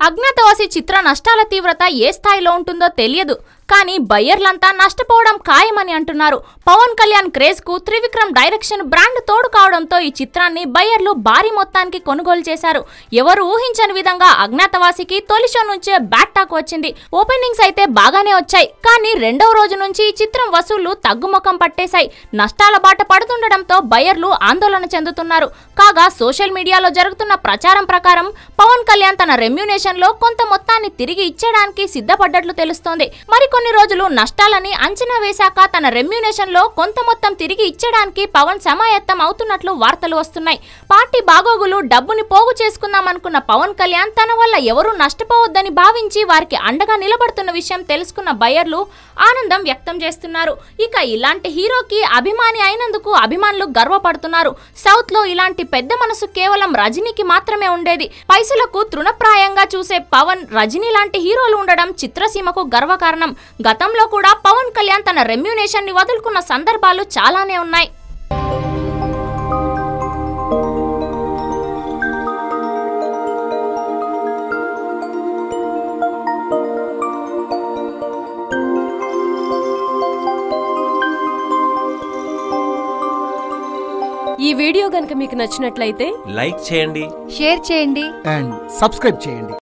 అజ్ఞాతవాసి చిత్ర నష్టాల తీవ్రత ఏ స్థాయిలో ఉంటుందో తెలియదు. కానీ బయ్యర్లంతా నష్టపోవడం ఖాయమని అంటున్నారు. పవన్ కళ్యాణ్ క్రేజ్కు త్రివిక్రమ్ డైరెక్షన్ బ్రాండ్ తోడు కావడంతో ఈ చిత్రాన్ని బయ్యర్లు భారీ మొత్తానికి కొనుగోలు చేశారు. ఎవరు ఊహించని విధంగా అజ్ఞాతవాసికి తొలి షో నుంచే బ్యాట్ టాక్ వచ్చింది. ఓపెనింగ్స్ అయితే బాగానే వచ్చాయి. కానీ రెండవ రోజు నుంచి ఈ చిత్రం వసూళ్ళు తగ్గుముఖం పట్టేశాయి. నష్టాల బాట పడుతుండటంతో బయ్యర్లు ఆందోళన చెందుతున్నారు. కాగా సోషల్ మీడియాలో జరుగుతున్న ప్రచారం ప్రకారం పవన్ కళ్యాణ్ తన రెమ్యునేషన్లో కొంత మొత్తాన్ని తిరిగి ఇచ్చేయడానికి సిద్ధపడ్డట్లు తెలుస్తోంది. మరికొన్ని రోజులు నష్టాలని అంచనా వేశాక తన రెమ్యునేషన్లో కొంత మొత్తం తిరిగి ఇచ్చడానికి పవన్ సమాయత్తం అవుతున్నట్లు వార్తలు వస్తున్నాయి. పార్టీ బాగోగులు డబ్బుని పోగు చేసుకుందామనుకున్న పవన్ కళ్యాణ్ తన వల్ల ఎవరూ నష్టపోవద్దని భావించి వారికి అండగా నిలబడుతున్న విషయం తెలుసుకున్న బయర్లు ఆనందం వ్యక్తం చేస్తున్నారు. ఇక ఇలాంటి హీరోకి అభిమాని అయినందుకు అభిమానులు గర్వపడుతున్నారు. సౌత్లో ఇలాంటి పెద్ద మనసు కేవలం రజనీకి మాత్రమే ఉండేది. పైసలకు తృణప్రాయంగా చూసే పవన్ రజనీ లాంటి హీరోలు ఉండడం చిత్రసీమకు గర్వకారణం. గతంలో కూడా పవన్ కళ్యాణ్ తన రెమ్యునేషన్ని వదులుకున్న సందర్భాలు చాలానే ఉన్నాయి. ఈ వీడియో గనుక మీకు నచ్చినట్లయితే లైక్ చేయండి. షేర్ చేయండి. అండ్ సబ్స్క్రైబ్ చేయండి.